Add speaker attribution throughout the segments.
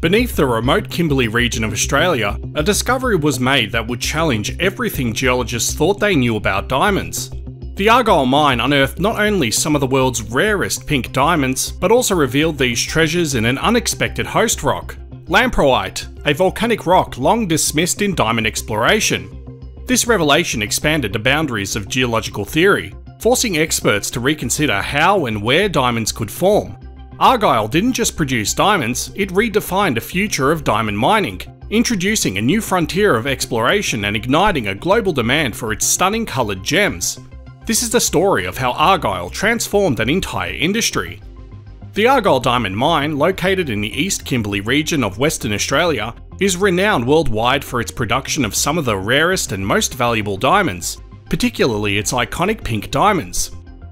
Speaker 1: Beneath the remote Kimberley region of Australia, a discovery was made that would challenge everything geologists thought they knew about diamonds. The Argyle mine unearthed not only some of the world's rarest pink diamonds, but also revealed these treasures in an unexpected host rock, lamproite, a volcanic rock long dismissed in diamond exploration. This revelation expanded the boundaries of geological theory, forcing experts to reconsider how and where diamonds could form, Argyle didn't just produce diamonds, it redefined a future of diamond mining, introducing a new frontier of exploration and igniting a global demand for its stunning coloured gems. This is the story of how Argyle transformed an entire industry. The Argyle Diamond Mine, located in the East Kimberley region of Western Australia, is renowned worldwide for its production of some of the rarest and most valuable diamonds, particularly its iconic pink diamonds.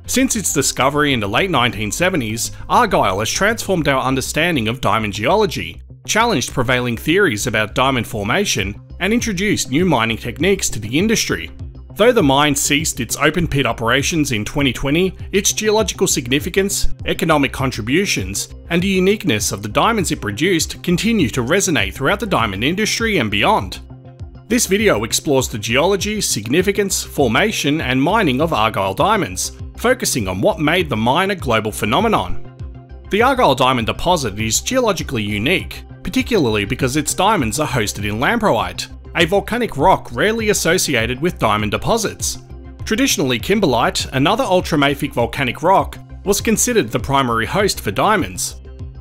Speaker 1: Since its discovery in the late 1970s, Argyle has transformed our understanding of diamond geology, challenged prevailing theories about diamond formation, and introduced new mining techniques to the industry. Though the mine ceased its open pit operations in 2020, its geological significance, economic contributions, and the uniqueness of the diamonds it produced continue to resonate throughout the diamond industry and beyond. This video explores the geology, significance, formation, and mining of Argyle diamonds, focusing on what made the mine a global phenomenon. The Argyle diamond deposit is geologically unique, particularly because its diamonds are hosted in lamproite, a volcanic rock rarely associated with diamond deposits. Traditionally, kimberlite, another ultramafic volcanic rock, was considered the primary host for diamonds.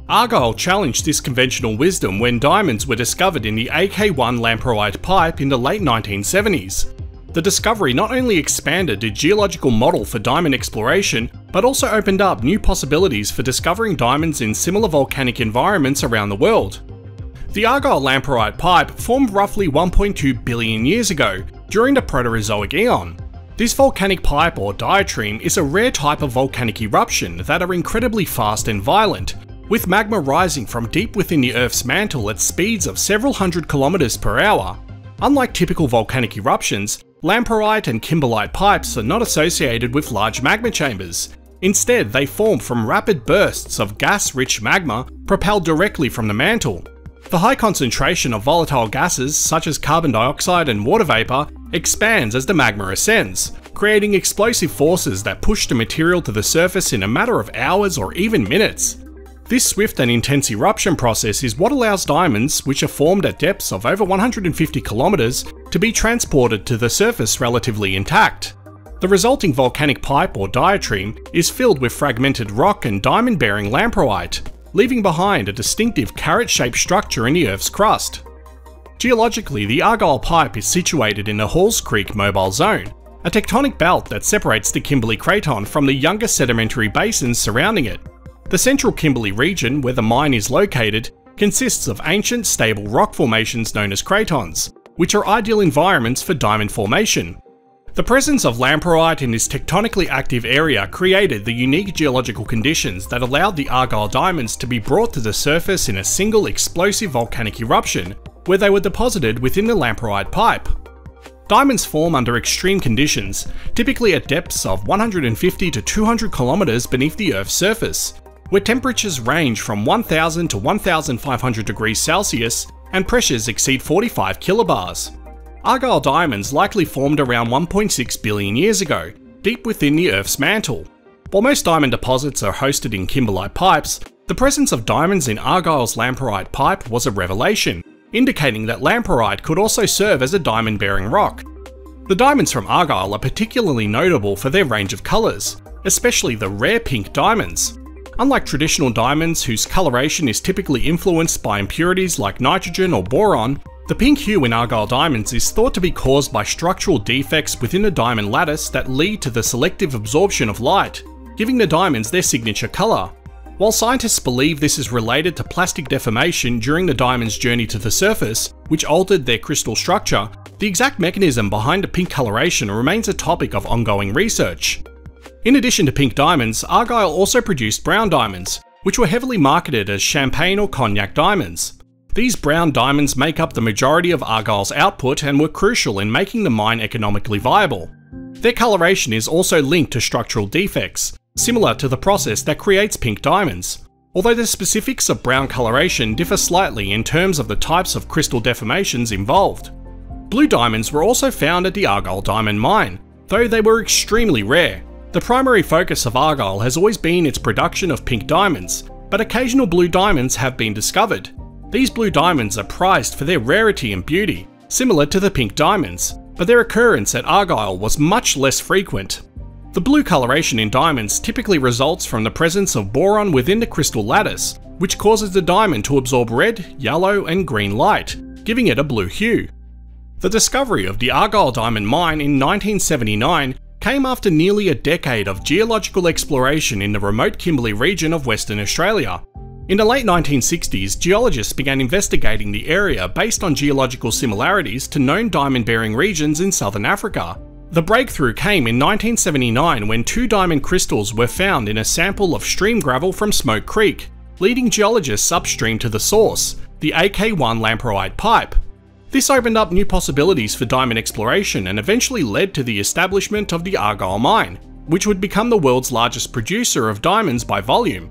Speaker 1: Argyle challenged this conventional wisdom when diamonds were discovered in the AK1 lamproite pipe in the late 1970s. The discovery not only expanded the geological model for diamond exploration, but also opened up new possibilities for discovering diamonds in similar volcanic environments around the world. The Argyle lamproite pipe formed roughly 1.2 billion years ago, during the Proterozoic Eon. This volcanic pipe or diatreme is a rare type of volcanic eruption that are incredibly fast and violent, with magma rising from deep within the Earth's mantle at speeds of several hundred kilometers per hour. Unlike typical volcanic eruptions, Lamproite and kimberlite pipes are not associated with large magma chambers. Instead, they form from rapid bursts of gas-rich magma propelled directly from the mantle. The high concentration of volatile gases such as carbon dioxide and water vapour expands as the magma ascends, creating explosive forces that push the material to the surface in a matter of hours or even minutes. This swift and intense eruption process is what allows diamonds, which are formed at depths of over 150 kilometers, to be transported to the surface relatively intact. The resulting volcanic pipe or diatreme is filled with fragmented rock and diamond-bearing lamproite, leaving behind a distinctive carrot-shaped structure in the Earth's crust. Geologically, the Argyle Pipe is situated in the Halls Creek Mobile Zone, a tectonic belt that separates the Kimberley Craton from the younger sedimentary basins surrounding it. The central Kimberley region, where the mine is located, consists of ancient stable rock formations known as cratons, which are ideal environments for diamond formation. The presence of lamproite in this tectonically active area created the unique geological conditions that allowed the Argyle diamonds to be brought to the surface in a single explosive volcanic eruption, where they were deposited within the lamproite pipe. Diamonds form under extreme conditions, typically at depths of 150 to 200 kilometers beneath the Earth's surface, where temperatures range from 1000 to 1500 degrees Celsius and pressures exceed 45 kilobars. Argyle diamonds likely formed around 1.6 billion years ago, deep within the Earth's mantle. While most diamond deposits are hosted in kimberlite pipes, the presence of diamonds in Argyle's lamproite pipe was a revelation, indicating that lamproite could also serve as a diamond-bearing rock. The diamonds from Argyle are particularly notable for their range of colours, especially the rare pink diamonds. Unlike traditional diamonds whose coloration is typically influenced by impurities like nitrogen or boron, the pink hue in Argyle diamonds is thought to be caused by structural defects within the diamond lattice that lead to the selective absorption of light, giving the diamonds their signature colour. While scientists believe this is related to plastic deformation during the diamond's journey to the surface, which altered their crystal structure, the exact mechanism behind the pink coloration remains a topic of ongoing research. In addition to pink diamonds, Argyle also produced brown diamonds, which were heavily marketed as champagne or cognac diamonds. These brown diamonds make up the majority of Argyle's output and were crucial in making the mine economically viable. Their coloration is also linked to structural defects, similar to the process that creates pink diamonds. although the specifics of brown coloration differ slightly in terms of the types of crystal deformations involved. Blue diamonds were also found at the Argyle Diamond Mine, though they were extremely rare. The primary focus of Argyle has always been its production of pink diamonds, but occasional blue diamonds have been discovered. These blue diamonds are prized for their rarity and beauty, similar to the pink diamonds, but their occurrence at Argyle was much less frequent. The blue coloration in diamonds typically results from the presence of boron within the crystal lattice, which causes the diamond to absorb red, yellow, and green light, giving it a blue hue. The discovery of the Argyle Diamond Mine in 1979 came after nearly a decade of geological exploration in the remote Kimberley region of Western Australia. In the late 1960s, geologists began investigating the area based on geological similarities to known diamond bearing regions in southern Africa, the breakthrough came in 1979 when two diamond crystals were found in a sample of stream gravel from Smoke Creek, leading geologists upstream to the source, the AK1 lamproite pipe. This opened up new possibilities for diamond exploration and eventually led to the establishment of the Argyle mine, which would become the world's largest producer of diamonds by volume.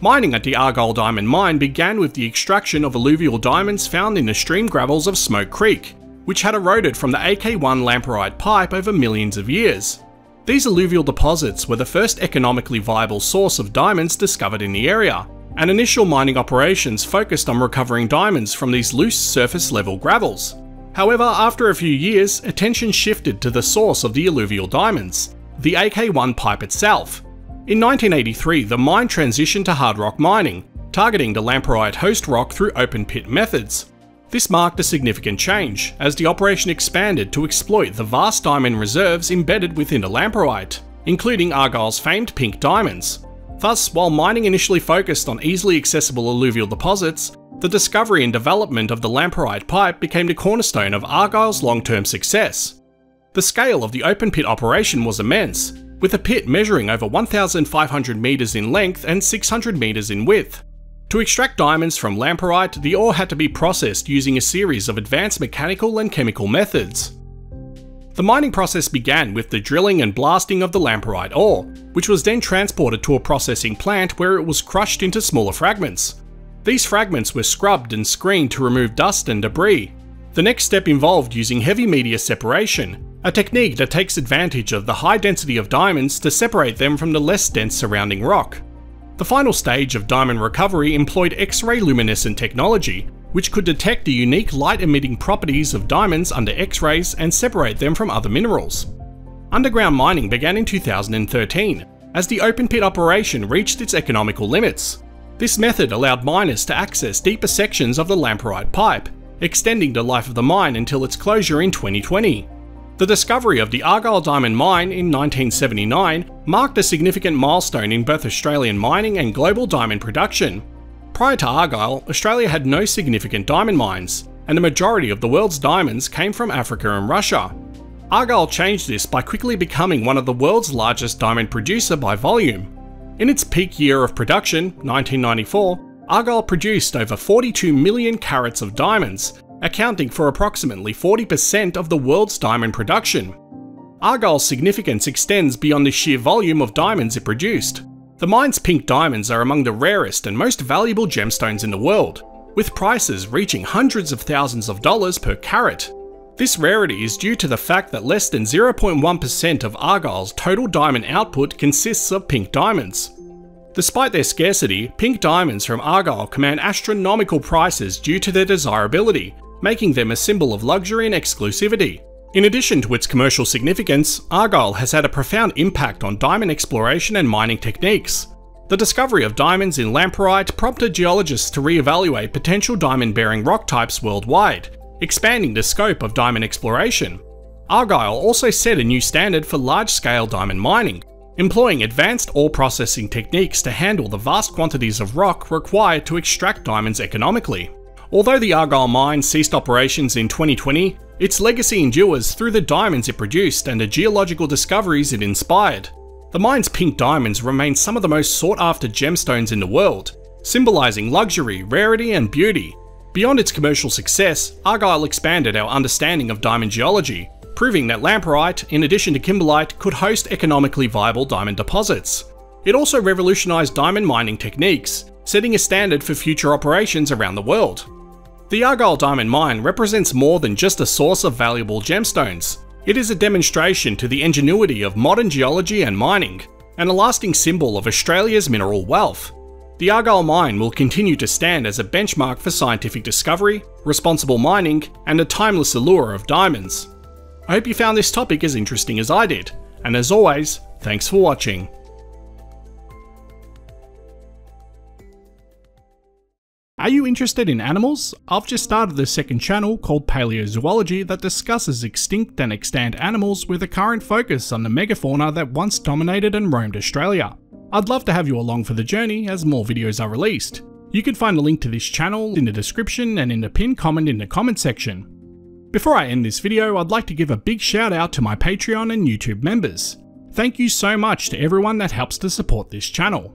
Speaker 1: Mining at the Argyle Diamond Mine began with the extraction of alluvial diamonds found in the stream gravels of Smoke Creek, which had eroded from the AK1 lamproite pipe over millions of years. These alluvial deposits were the first economically viable source of diamonds discovered in the area, and initial mining operations focused on recovering diamonds from these loose surface level gravels. However, after a few years, attention shifted to the source of the alluvial diamonds, the AK1 pipe itself. In 1983, the mine transitioned to hard rock mining, targeting the lamproite host rock through open pit methods. This marked a significant change, as the operation expanded to exploit the vast diamond reserves embedded within the lamproite, including Argyle's famed pink diamonds. Thus, while mining initially focused on easily accessible alluvial deposits, the discovery and development of the lamproite pipe became the cornerstone of Argyle's long-term success. The scale of the open pit operation was immense, with a pit measuring over 1,500 metres in length and 600 metres in width. To extract diamonds from lamproite, the ore had to be processed using a series of advanced mechanical and chemical methods. The mining process began with the drilling and blasting of the lamproite ore, which was then transported to a processing plant where it was crushed into smaller fragments. These fragments were scrubbed and screened to remove dust and debris. The next step involved using heavy media separation, a technique that takes advantage of the high density of diamonds to separate them from the less dense surrounding rock. The final stage of diamond recovery employed X-ray luminescent technology, which could detect the unique light-emitting properties of diamonds under X-rays and separate them from other minerals. Underground mining began in 2013, as the open pit operation reached its economical limits. This method allowed miners to access deeper sections of the lamproite pipe, extending the life of the mine until its closure in 2020. The discovery of the Argyle Diamond Mine in 1979 marked a significant milestone in both Australian mining and global diamond production. Prior to Argyle, Australia had no significant diamond mines, and the majority of the world's diamonds came from Africa and Russia. Argyle changed this by quickly becoming one of the world's largest diamond producer by volume. In its peak year of production, 1994, Argyle produced over 42 million carats of diamonds, accounting for approximately 40% of the world's diamond production. Argyle's significance extends beyond the sheer volume of diamonds it produced. The mine's pink diamonds are among the rarest and most valuable gemstones in the world, with prices reaching hundreds of thousands of dollars per carat. This rarity is due to the fact that less than 0.1% of Argyle's total diamond output consists of pink diamonds. Despite their scarcity, pink diamonds from Argyle command astronomical prices due to their desirability, making them a symbol of luxury and exclusivity. In addition to its commercial significance, Argyle has had a profound impact on diamond exploration and mining techniques. The discovery of diamonds in lamproite prompted geologists to re-evaluate potential diamond-bearing rock types worldwide, expanding the scope of diamond exploration. Argyle also set a new standard for large-scale diamond mining, employing advanced ore processing techniques to handle the vast quantities of rock required to extract diamonds economically. Although the Argyle mine ceased operations in 2020, its legacy endures through the diamonds it produced and the geological discoveries it inspired. The mine's pink diamonds remain some of the most sought after gemstones in the world, symbolising luxury, rarity, and beauty. Beyond its commercial success, Argyle expanded our understanding of diamond geology, proving that lamproite, in addition to kimberlite, could host economically viable diamond deposits. It also revolutionised diamond mining techniques, setting a standard for future operations around the world. The Argyle Diamond Mine represents more than just a source of valuable gemstones. It is a demonstration to the ingenuity of modern geology and mining, and a lasting symbol of Australia's mineral wealth. The Argyle Mine will continue to stand as a benchmark for scientific discovery, responsible mining, and a timeless allure of diamonds. I hope you found this topic as interesting as I did, and as always, thanks for watching. Are you interested in animals? I've just started a second channel called Paleozoology that discusses extinct and extant animals with a current focus on the megafauna that once dominated and roamed Australia. I'd love to have you along for the journey as more videos are released. You can find a link to this channel in the description and in the pinned comment in the comment section. Before I end this video, I'd like to give a big shout out to my Patreon and YouTube members. Thank you so much to everyone that helps to support this channel.